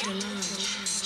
Kemal.